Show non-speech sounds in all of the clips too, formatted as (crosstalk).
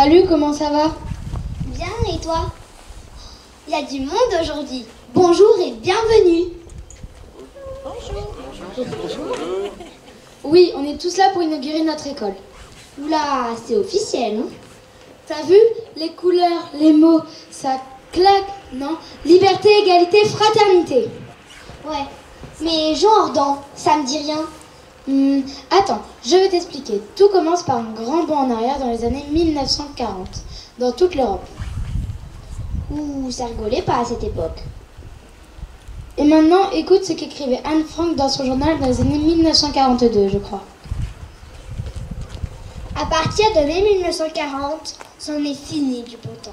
Salut, comment ça va Bien, et toi Il y a du monde aujourd'hui. Bonjour et bienvenue. Oui, on est tous là pour inaugurer notre école. Oula, c'est officiel, hein T'as vu Les couleurs, les mots, ça claque, non? Liberté, égalité, fraternité. Ouais, mais genre dans, ça me dit rien. Hmm, attends, je vais t'expliquer. Tout commence par un grand bond en arrière dans les années 1940, dans toute l'Europe. Ouh, ça rigolait pas à cette époque. Et maintenant, écoute ce qu'écrivait Anne Frank dans son journal dans les années 1942, je crois. À partir de mai 1940, c'en est fini du bon temps.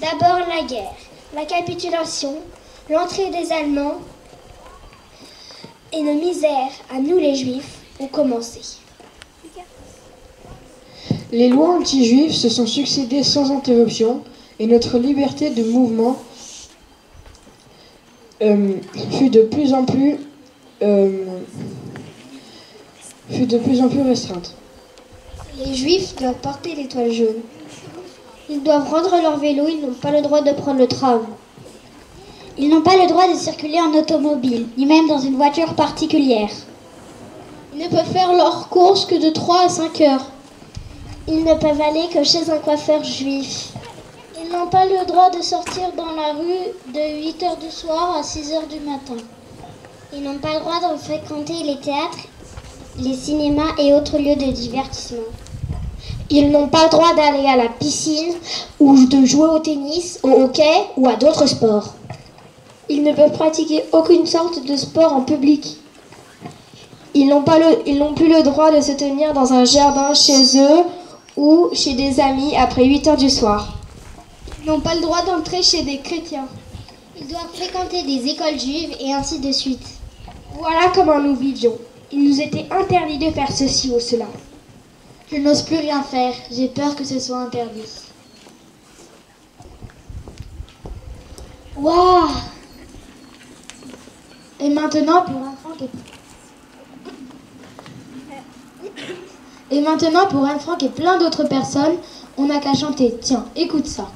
D'abord la guerre, la capitulation, l'entrée des Allemands et nos misères, à nous les Juifs, Les lois anti-juives se sont succédées sans interruption et notre liberté de mouvement euh, fut de plus en plus euh, fut de plus en plus restreinte. Les Juifs doivent porter l'étoile jaune. Ils doivent rendre leur vélo, ils n'ont pas le droit de prendre le tram. Ils n'ont pas le droit de circuler en automobile, ni même dans une voiture particulière. Ils ne peuvent faire leurs courses que de 3 à 5 heures. Ils ne peuvent aller que chez un coiffeur juif. Ils n'ont pas le droit de sortir dans la rue de 8 heures du soir à 6 heures du matin. Ils n'ont pas le droit de fréquenter les théâtres, les cinémas et autres lieux de divertissement. Ils n'ont pas le droit d'aller à la piscine ou de jouer au tennis, au hockey ou à d'autres sports. Ils ne peuvent pratiquer aucune sorte de sport en public. Ils n'ont pas le, ils n'ont plus le droit de se tenir dans un jardin chez eux ou chez des amis après 8 heures du soir. Ils n'ont pas le droit d'entrer chez des chrétiens. Ils doivent fréquenter des écoles juives et ainsi de suite. Voilà comment nous vivions. Il nous était interdit de faire ceci ou cela. Je n'ose plus rien faire. J'ai peur que ce soit interdit. Waouh Et maintenant pour un franc et... Et maintenant pour Anne Frank et plein d'autres personnes, on n'a qu'à chanter. Tiens, écoute ça.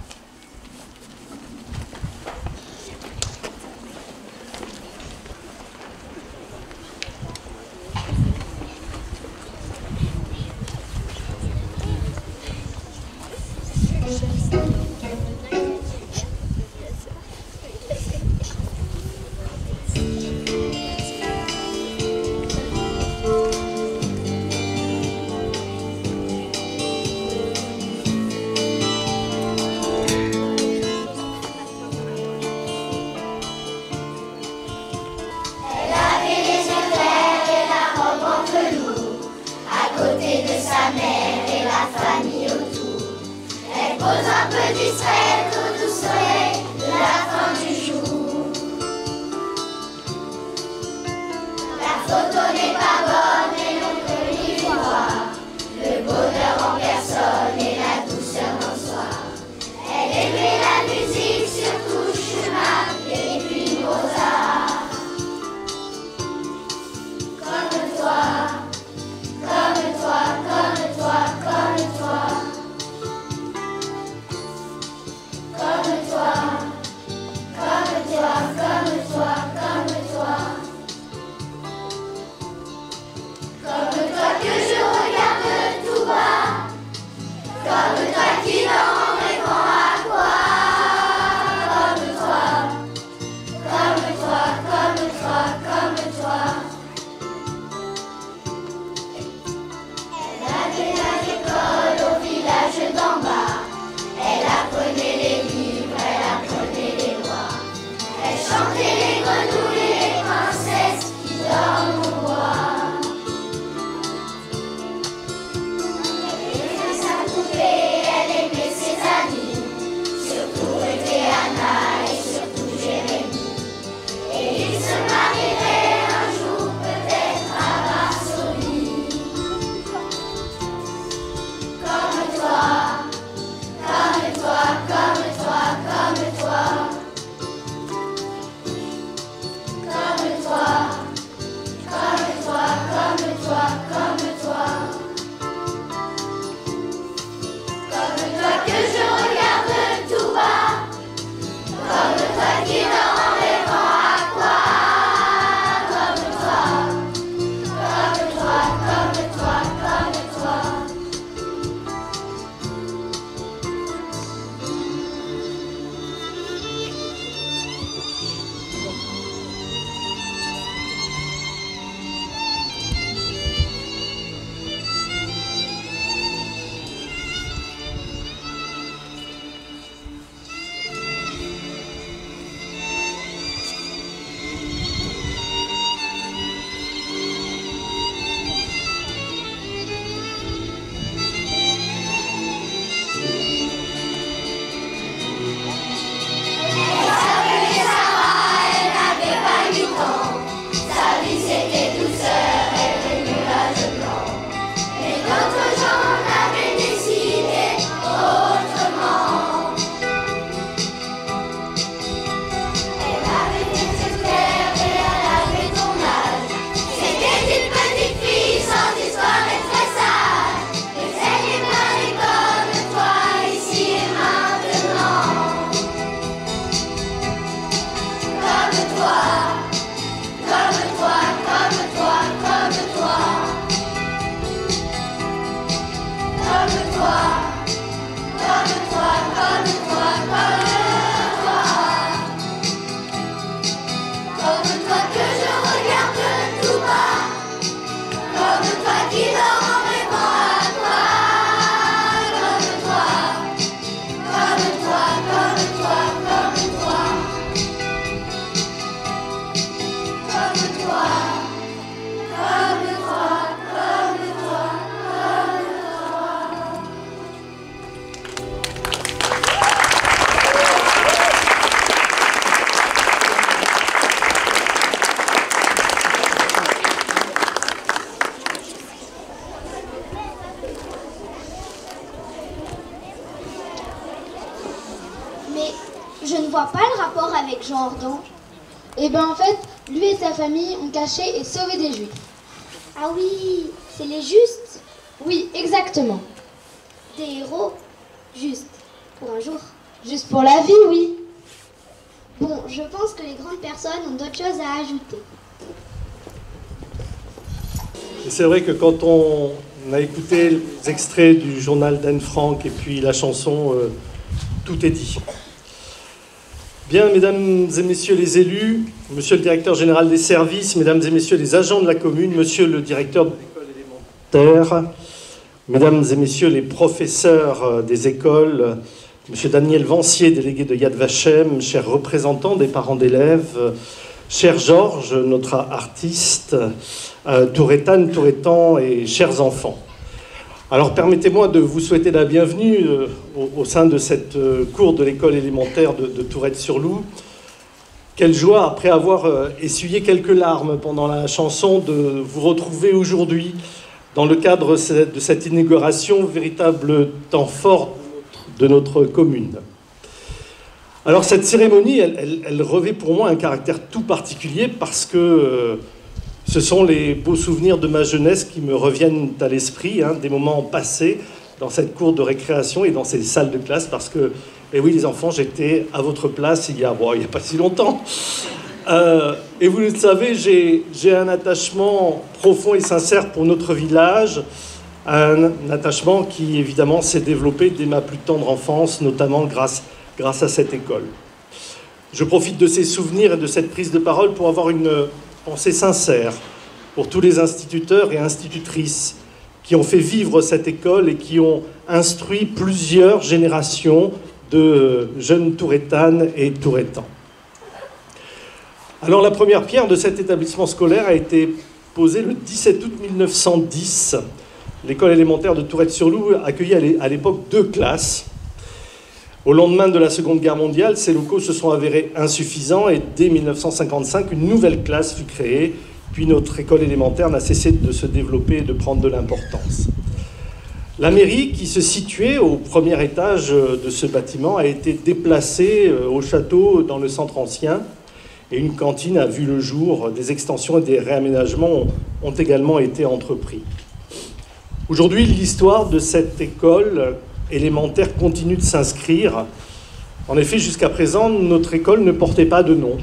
Okay. Vois pas le rapport avec Jean Ordon. Eh ben en fait, lui et sa famille ont caché et sauvé des juifs. Ah oui, c'est les justes. Oui, exactement. Des héros. Juste. Pour un jour. Juste pour la vie, oui. Bon, je pense que les grandes personnes ont d'autres choses à ajouter. C'est vrai que quand on a écouté les extraits du journal d'Anne Frank et puis la chanson, euh, tout est dit. Bien, mesdames et messieurs les élus, monsieur le directeur général des services, mesdames et messieurs les agents de la commune, monsieur le directeur de l'école élémentaire, mesdames et messieurs les professeurs euh, des écoles, monsieur Daniel Vancier, délégué de Yad Vashem, chers représentants des parents d'élèves, euh, cher Georges, notre artiste, euh, Touretane, Touretan et chers enfants. Alors permettez-moi de vous souhaiter la bienvenue euh, au, sein de cette euh, cour de l'école élémentaire de, Tourette-sur-Loup. Quelle joie, après avoir euh, essuyé quelques larmes pendant la chanson, de vous retrouver aujourd'hui dans le cadre de cette inauguration, véritable temps fort de notre commune. Alors cette cérémonie, elle, revêt pour moi un caractère tout particulier parce que ce sont les beaux souvenirs de ma jeunesse qui me reviennent à l'esprit, hein, des moments passés dans cette cour de récréation et dans ces salles de classe, parce que, eh oui, les enfants, j'étais à votre place il y a, il y a pas si longtemps. Euh, et vous le savez, j'ai un attachement profond et sincère pour notre village, un, un attachement qui, évidemment, s'est développé dès ma plus tendre enfance, notamment grâce, grâce à cette école. Je profite de ces souvenirs et de cette prise de parole pour avoir une pensée sincère pour tous les instituteurs et institutrices qui ont fait vivre cette école et qui ont instruit plusieurs générations de jeunes Tourétanes et Tourétans. Alors la première pierre de cet établissement scolaire a été posée le 17 août 1910. L'école élémentaire de Tourette-sur-Loup accueillait à l'é- à l'époque deux classes. Au lendemain de la Seconde Guerre mondiale, ces locaux se sont avérés insuffisants et dès 1955, une nouvelle classe fut créée. Puis notre école élémentaire n'a cessé de se développer et de prendre de l'importance. La mairie, qui se situait au premier étage de ce bâtiment, a été déplacée euh, au château dans le centre ancien et une cantine a vu le jour. Des extensions et des réaménagements ont- ont également été entrepris. Aujourd'hui, l'histoire de cette école élémentaire continue de s'inscrire. En effet, jusqu'à présent, notre école ne portait pas de nom.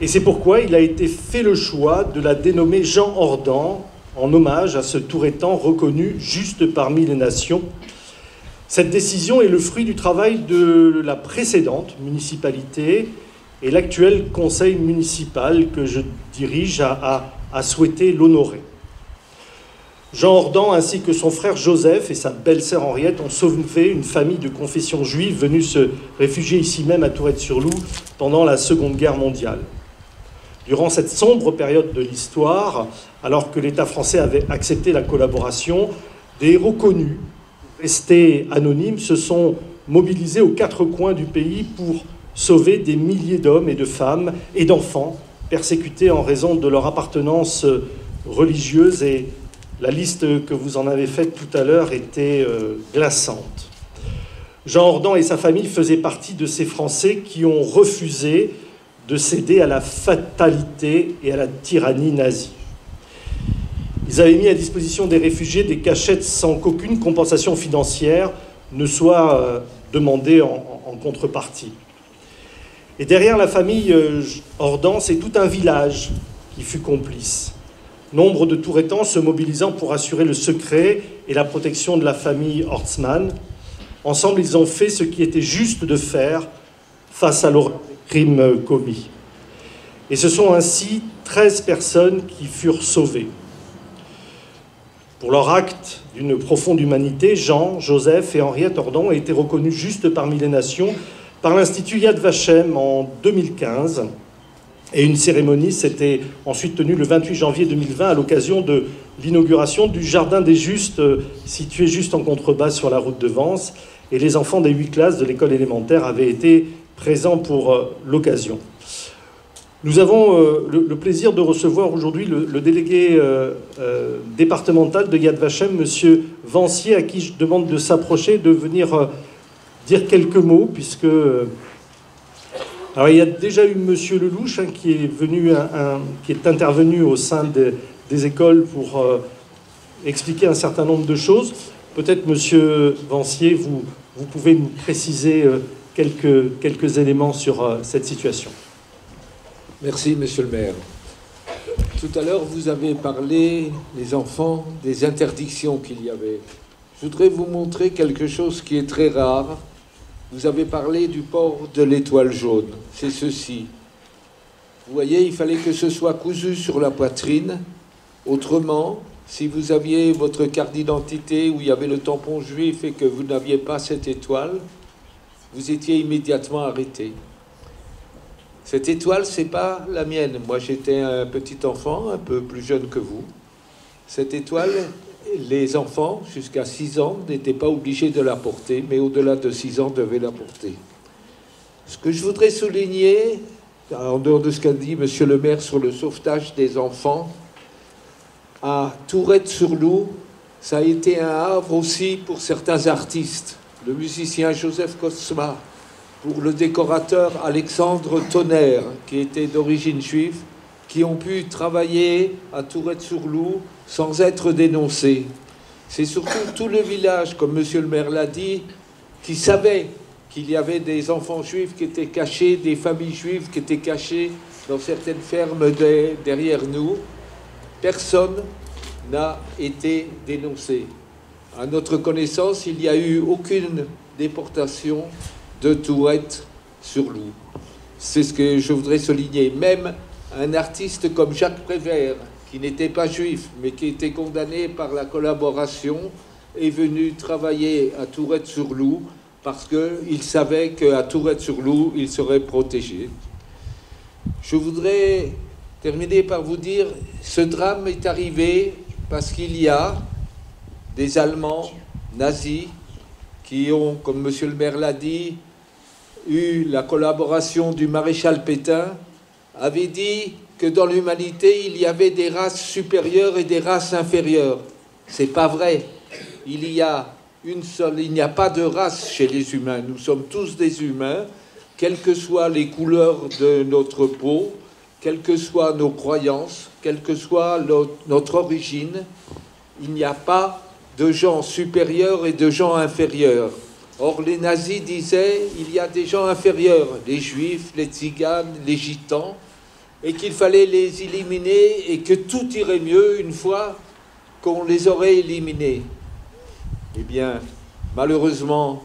Et c'est pourquoi il a été fait le choix de la dénommer Jean Ordan, en hommage à ce Tourétan reconnu juste parmi les nations. Cette décision est le fruit du travail de la précédente municipalité et l'actuel conseil municipal que je dirige a, souhaité l'honorer. Jean Ordan ainsi que son frère Joseph et sa belle-sœur Henriette ont sauvé une famille de confession juive venue se réfugier ici même à Tourette-sur-Loup pendant la Seconde Guerre mondiale. Durant cette sombre période de l'histoire, alors que l'État français avait accepté la collaboration, des héros connus, restés anonymes, se sont mobilisés aux quatre coins du pays pour sauver des milliers d'hommes et de femmes et d'enfants persécutés en raison de leur appartenance religieuse et la liste que vous en avez faite tout à l'heure était euh, glaçante. Jean Ordan et sa famille faisaient partie de ces Français qui ont refusé de céder à la fatalité et à la tyrannie nazie. Ils avaient mis à disposition des réfugiés des cachettes sans qu'aucune compensation financière ne soit euh, demandée en, contrepartie. Et derrière la famille euh, Ordan, c'est tout un village qui fut complice. Nombre de Touretans se mobilisant pour assurer le secret et la protection de la famille Hortzmann. Ensemble, ils ont fait ce qui était juste de faire face à l'horreur des crimes commis. Et ce sont ainsi 13 personnes qui furent sauvées. Pour leur acte d'une profonde humanité, Jean, Joseph et Henriette Ordon ont été reconnus juste parmi les nations par l'Institut Yad Vashem en 2015. Et une cérémonie s'était ensuite tenue le 28 janvier 2020 à l'occasion de l'inauguration du Jardin des Justes, euh, situé juste en contrebas sur la route de Vence. Et les enfants des huit classes de l'école élémentaire avaient été présents pour euh, l'occasion. Nous avons euh, le, plaisir de recevoir aujourd'hui le, délégué départemental de Yad Vashem, Monsieur Vancier, à qui je demande de s'approcher, de venir dire quelques mots, puisque Alors il y a déjà eu Monsieur Lelouch hein, qui est venu, qui est intervenu au sein des écoles pour euh, expliquer un certain nombre de choses. Peut-être Monsieur Vancier, vous, vous pouvez nous préciser euh, quelques, quelques éléments sur euh, cette situation. Merci Monsieur le maire. Tout à l'heure, vous avez parlé, les enfants, des interdictions qu'il y avait. Je voudrais vous montrer quelque chose qui est très rare vous avez parlé du port de l'étoile jaune. C'est ceci. Vous voyez, il fallait que ce soit cousu sur la poitrine. Autrement, si vous aviez votre carte d'identité où il y avait le tampon juif et que vous n'aviez pas cette étoile, vous étiez immédiatement arrêté. Cette étoile, c'est pas la mienne. Moi, j'étais un petit enfant, un peu plus jeune que vous. Cette étoile, les enfants jusqu'à 6 ans n'étaient pas obligés de la porter, mais au-delà de 6 ans devaient la porter. Ce que je voudrais souligner, en dehors de ce qu'a dit Monsieur le maire sur le sauvetage des enfants, à Tourette-sur-Loup, ça a été un havre aussi pour certains artistes. Le musicien Joseph Kosma, pour le décorateur Alexandre Tonnerre, qui était d'origine juive, qui ont pu travailler à Tourette-sur-Loup sans être dénoncés. C'est surtout tout le village, comme monsieur le maire l'a dit, qui savait qu'il y avait des enfants juifs qui étaient cachés, des familles juives qui étaient cachées dans certaines fermes derrière nous. Personne n'a été dénoncé. À notre connaissance, il n'y a eu aucune déportation de Tourette sur Loup. C'est ce que je voudrais souligner. Même un artiste comme Jacques Prévert, qui n'était pas juif, mais qui était condamné par la collaboration, est venu travailler à Tourette-sur-Loup parce qu'il savait qu'à Tourette-sur-Loup, il serait protégé. Je voudrais terminer par vous dire, ce drame est arrivé parce qu'il y a des Allemands nazis qui ont, comme Monsieur le maire l'a dit, eu la collaboration du maréchal Pétain, avait dit que dans l'humanité, il y avait des races supérieures et des races inférieures. C'est pas vrai. Il y a une seule, il n'y a pas de race chez les humains. Nous sommes tous des humains, quelles que soient les couleurs de notre peau, quelles que soient nos croyances, quelle que soit notre origine. Il n'y a pas de gens supérieurs et de gens inférieurs. Or, les nazis disaient il y a des gens inférieurs, les juifs, les tziganes, les gitans et qu'il fallait les éliminer et que tout irait mieux une fois qu'on les aurait éliminés. Eh bien, malheureusement,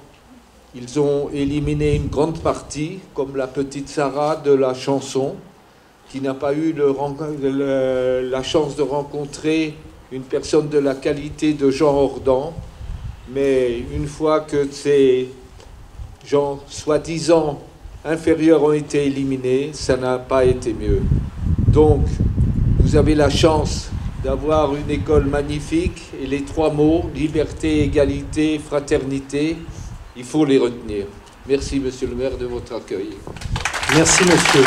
ils ont éliminé une grande partie, comme la petite Sarah de la chanson, qui n'a pas eu la chance de rencontrer une personne de la qualité de Jean Ordan. Mais une fois que ces gens soi-disant inférieurs ont été éliminés, ça n'a pas été mieux. Donc, vous avez la chance d'avoir une école magnifique et les trois mots, liberté, égalité, fraternité, il faut les retenir. Merci, monsieur le maire, de votre accueil. Merci, monsieur.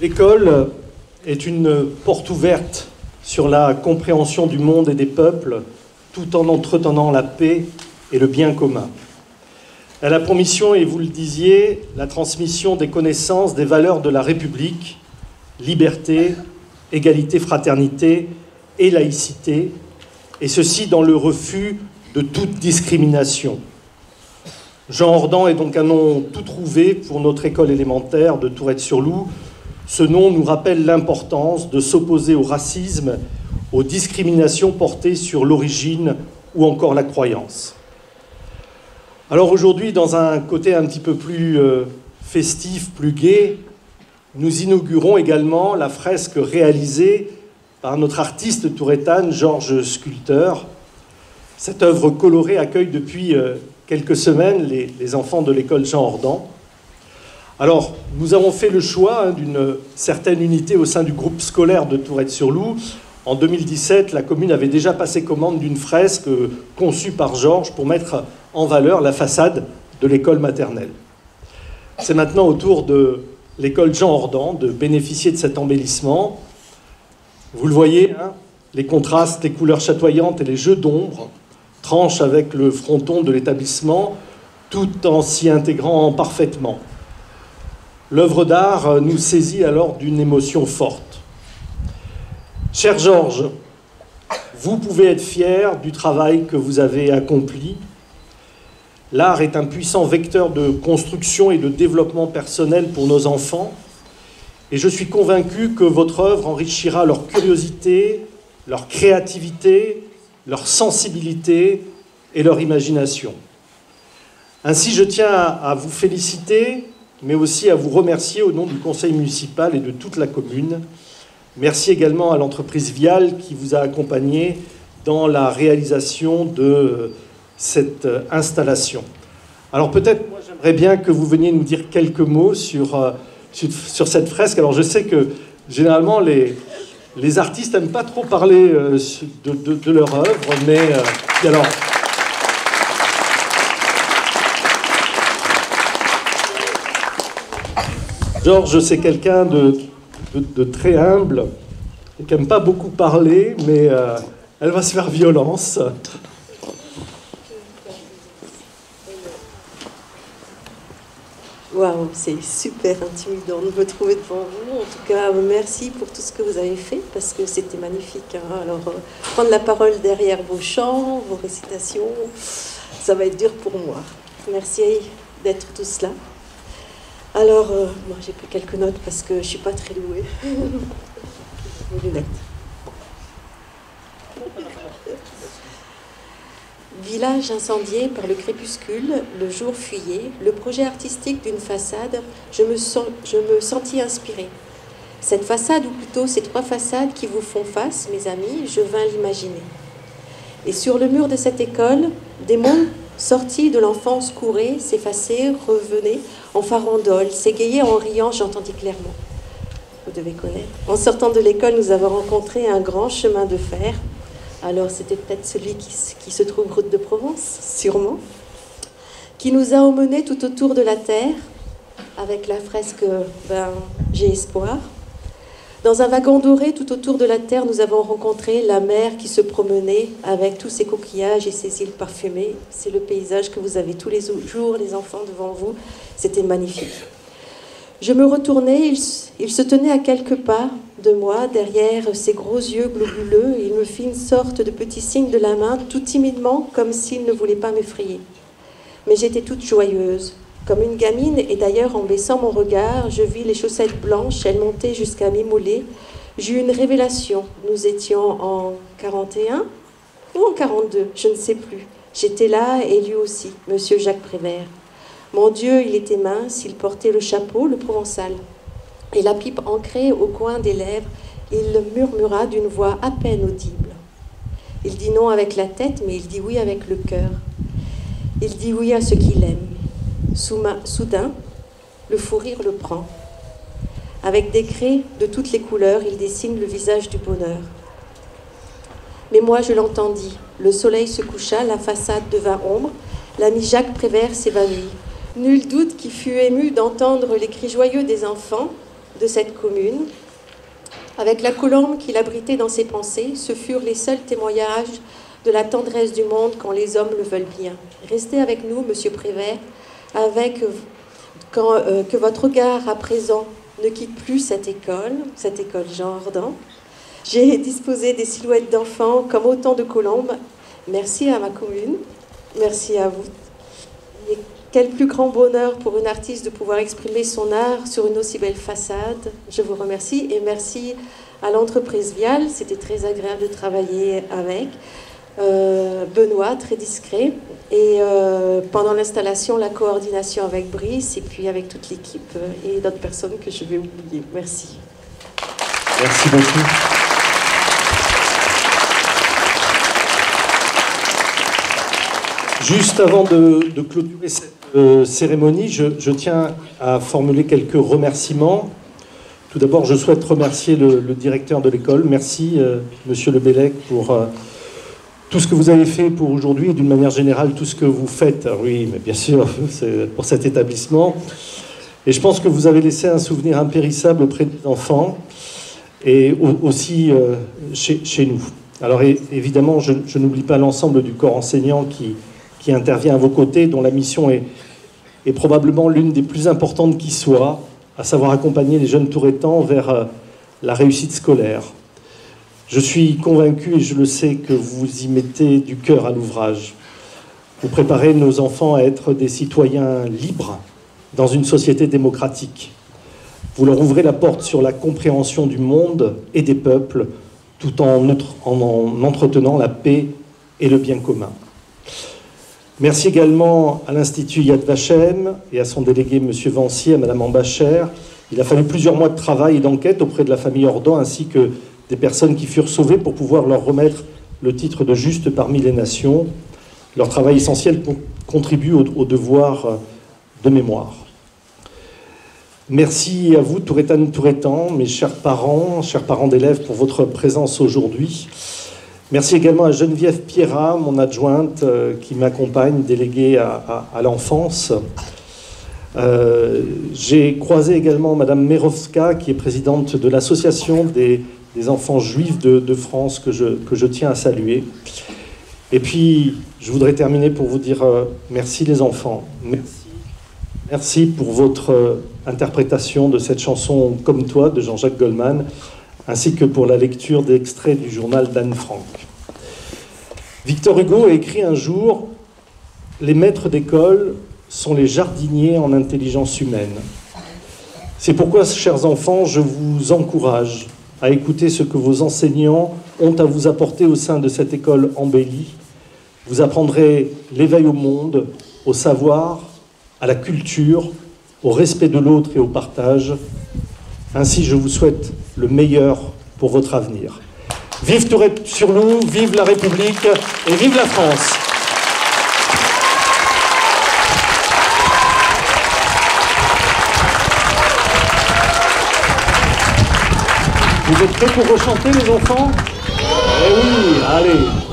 L'école est une porte ouverte sur la compréhension du monde et des peuples, tout en entretenant la paix et le bien commun. Elle a pour mission, et vous le disiez, la transmission des connaissances, des valeurs de la République, liberté, égalité, fraternité et laïcité, et ceci dans le refus de toute discrimination. Jean Ordan est donc un nom tout trouvé pour notre école élémentaire de Tourette-sur-Loup, ce nom nous rappelle l'importance de s'opposer au racisme, aux discriminations portées sur l'origine ou encore la croyance. Alors aujourd'hui, dans un côté un petit peu plus euh, festif, plus gai, nous inaugurons également la fresque réalisée par notre artiste touretane Georges Sculpteur. Cette œuvre colorée accueille depuis euh, quelques semaines les, les enfants de l'école Jean Ordan. Alors, nous avons fait le choix hein, d'une certaine unité au sein du groupe scolaire de Tourette-sur-Loup. En 2017, la commune avait déjà passé commande d'une fresque conçue par Georges pour mettre en valeur la façade de l'école maternelle. C'est maintenant au tour de l'école Jean Ordan de bénéficier de cet embellissement. Vous le voyez, hein, les contrastes, les couleurs chatoyantes et les jeux d'ombre tranchent avec le fronton de l'établissement tout en s'y intégrant parfaitement. L'œuvre d'art nous saisit alors d'une émotion forte. Cher Georges, vous pouvez être fier du travail que vous avez accompli. L'art est un puissant vecteur de construction et de développement personnel pour nos enfants, et je suis convaincu que votre œuvre enrichira leur curiosité, leur créativité, leur sensibilité et leur imagination. Ainsi, je tiens à vous féliciter, mais aussi à vous remercier au nom du conseil municipal et de toute la commune. Merci également à l'entreprise Vial qui vous a accompagné dans la réalisation de cette installation. Alors peut-être, moi j'aimerais bien que vous veniez nous dire quelques mots sur, euh, sur, cette fresque. Alors je sais que généralement les, les artistes n'aiment pas trop parler euh, de, de, leur œuvre, mais euh, alors. Georges, c'est quelqu'un de, très humble et qui n'aime pas beaucoup parler, mais euh, elle va se faire violence. Waouh, c'est super intimidant de me trouver devant vous. En tout cas, merci pour tout ce que vous avez fait parce que c'était magnifique. Hein. Alors, euh, prendre la parole derrière vos chants, vos récitations, ça va être dur pour moi. Merci d'être tous là. Alors, euh, moi j'ai pris quelques notes parce que je ne suis pas très douée. (laughs) Mes lunettes. Village incendié par le crépuscule, le jour fuyait, le projet artistique d'une façade, je me, sens, je me sentis inspirée. Cette façade, ou plutôt ces trois façades qui vous font face, mes amis, je vins l'imaginer. Et sur le mur de cette école, des mondes sortis de l'enfance couraient, s'effaçaient, revenaient en farandole, s'égayaient en riant, j'entendis clairement. Vous devez connaître. En sortant de l'école, nous avons rencontré un grand chemin de fer alors c'était peut-être celui qui, se trouve route de Provence, sûrement, qui nous a emmenés tout autour de la Terre avec la fresque ben, J'ai espoir. Dans un wagon doré tout autour de la Terre, nous avons rencontré la mer qui se promenait avec tous ses coquillages et ses îles parfumées. C'est le paysage que vous avez tous les jours, les enfants, devant vous. C'était magnifique. Je me retournai, il, se tenait à quelques pas de moi, derrière ses gros yeux globuleux, il me fit une sorte de petit signe de la main, tout timidement, comme s'il ne voulait pas m'effrayer. Mais j'étais toute joyeuse, comme une gamine, et d'ailleurs, en baissant mon regard, je vis les chaussettes blanches, elles montaient jusqu'à mi-moulée. J'eus une révélation. Nous étions en 41 ou en 42, je ne sais plus. J'étais là et lui aussi, monsieur Jacques Prévert. Mon Dieu, il était mince, il portait le chapeau, le provençal. Et la pipe ancrée au coin des lèvres, il murmura d'une voix à peine audible. Il dit non avec la tête, mais il dit oui avec le cœur. Il dit oui à ce qu'il aime. Soudain, le fou rire le prend. Avec des craies de toutes les couleurs, il dessine le visage du bonheur. Mais moi, je l'entendis. Le soleil se coucha, la façade devint ombre, l'ami Jacques Prévert s'évanouit. Nul doute qu'il fut ému d'entendre les cris joyeux des enfants de cette commune. Avec la colombe qu'il abritait dans ses pensées, ce furent les seuls témoignages de la tendresse du monde quand les hommes le veulent bien. Restez avec nous, Monsieur Prévert, avec euh, que votre regard à présent ne quitte plus cette école, cette école Jordan. J'ai disposé des silhouettes d'enfants comme autant de colombes. Merci à ma commune, merci à vous. Quel plus grand bonheur pour une artiste de pouvoir exprimer son art sur une aussi belle façade. Je vous remercie et merci à l'entreprise Vial. C'était très agréable de travailler avec. Euh, Benoît, très discret. Et euh, pendant l'installation, la coordination avec Brice et puis avec toute l'équipe euh, et d'autres personnes que je vais oublier. Merci. Merci beaucoup. Juste avant de, clôturer cette cérémonie, je, tiens à formuler quelques remerciements. Tout d'abord, je souhaite remercier le, directeur de l'école. Merci, euh, Monsieur Lebellec, pour tout ce que vous avez fait pour aujourd'hui d'une manière générale, tout ce que vous faites. oui, mais bien sûr, (laughs) c'est pour cet établissement. Et je pense que vous avez laissé un souvenir impérissable auprès des enfants. et aussi chez, nous. Alors évidemment, je, n'oublie pas l'ensemble du corps enseignant qui, intervient à vos côtés, dont la mission est, probablement l'une des plus importantes qui soit, à savoir accompagner les jeunes Touretans vers la réussite scolaire. Je suis convaincu, et je le sais, que vous y mettez du cœur à l'ouvrage. Vous préparez nos enfants à être des citoyens libres dans une société démocratique. Vous leur ouvrez la porte sur la compréhension du monde et des peuples, tout en, en entretenant la paix et le bien commun. Merci également à l'Institut Yad Vashem et à son délégué M. Vancier, à Mme Ambacher. Il a fallu plusieurs mois de travail et d'enquête auprès de la famille Ordan ainsi que des personnes qui furent sauvées pour pouvoir leur remettre le titre de juste parmi les nations. Leur travail essentiel contribue au, devoir de mémoire. Merci à vous, Touretanes, Touretans, mes chers parents, chers parents d'élèves, pour votre présence aujourd'hui. Merci également à Geneviève Pierrat, mon adjointe, euh, qui m'accompagne, déléguée à, l'enfance. Euh, j'ai croisé également Madame Merovska, qui est présidente de l'association des des enfants juifs de, France que je, que je tiens à saluer. Et puis, je voudrais terminer pour vous dire euh, merci les enfants. Merci. Merci pour votre euh, interprétation de cette chanson Comme toi de Jean-Jacques Goldman, ainsi que pour la lecture d'extraits du journal d'Anne Frank. Victor Hugo a écrit un jour Les maîtres d'école sont les jardiniers en intelligence humaine. C'est pourquoi, chers enfants, je vous encourage à écouter ce que vos enseignants ont à vous apporter au sein de cette école embellie. Vous apprendrez l'éveil au monde, au savoir, à la culture, au respect de l'autre et au partage. Ainsi, je vous souhaite le meilleur pour votre avenir. Vive Tourette-sur-Loup, vive la République et vive la France Vous êtes prêts pour rechanter les enfants? Eh oui, allez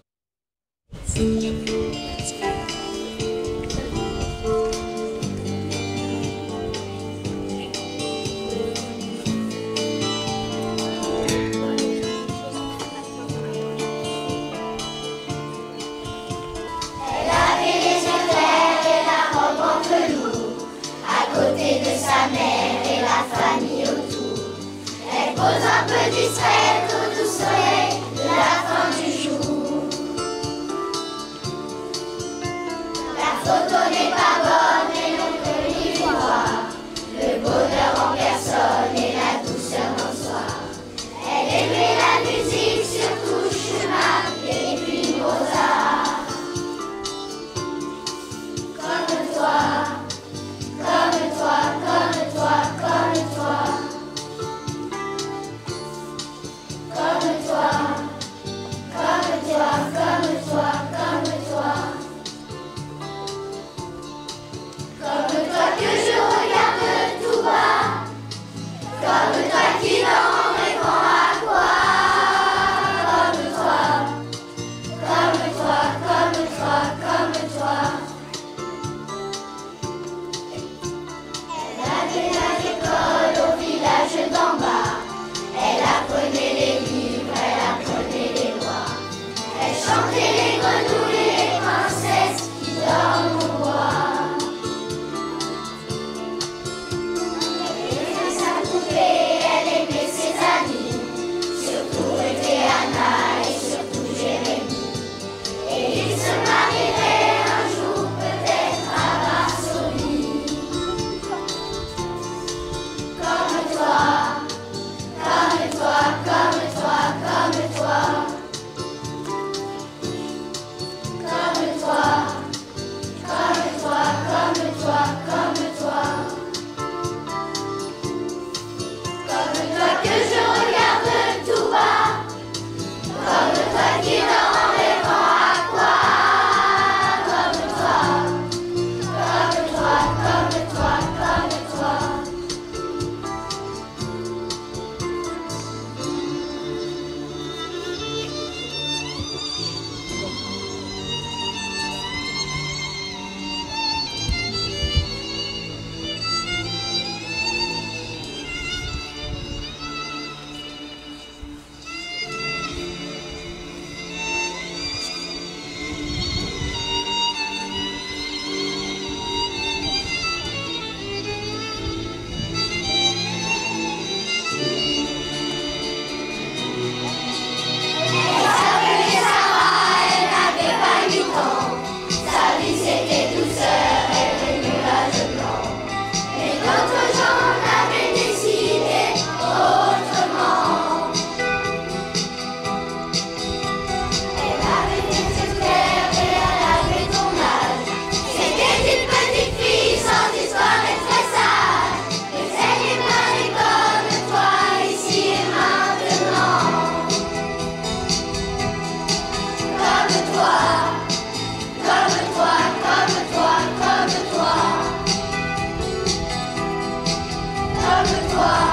parle de toi.